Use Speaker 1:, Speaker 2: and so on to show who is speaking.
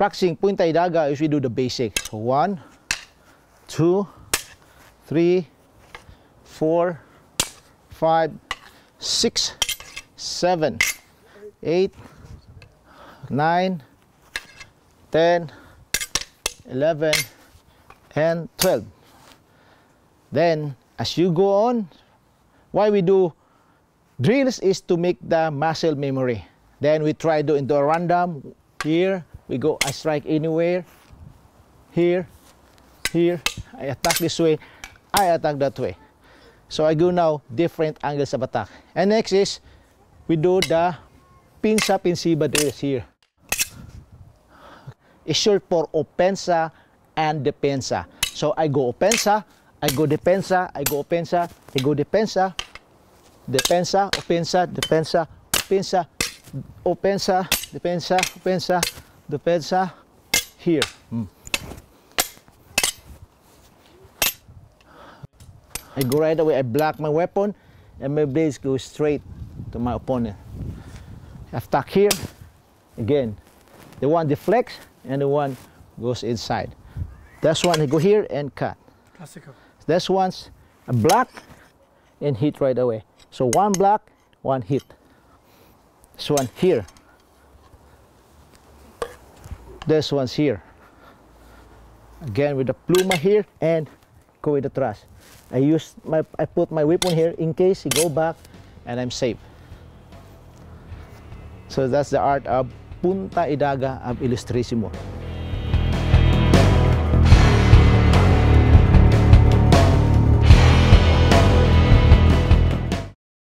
Speaker 1: practicing punta y daga is we do the basics. So one, two, three, four, five, six, seven, eight, nine, ten, eleven, and twelve. Then, as you go on, why we do drills is to make the muscle memory. Then we try to into a random. Here we go. I strike anywhere. Here, here. I attack this way. I attack that way. So I go now different angles of attack. And next is we do the pinsa pinsiba drills here. It's short for opensa and depensa So I go opensa I go depensa I go offensa, I go depensa defensa, defensa, offensa, defensa, offensa, offensa, defensa, offensa, defensa, here. Mm. I go right away, I block my weapon, and my blades go straight to my opponent. I attack here, again. The one deflects, and the one goes inside. That's one I go here and cut.
Speaker 2: Classical.
Speaker 1: This one's a block and hit right away. So one block, one hit. This one here. This one's here. Again with the pluma here and go with the thrust. I use my I put my weapon here in case he go back and I'm safe. So that's the art of Punta y Daga of Ilustrisimo.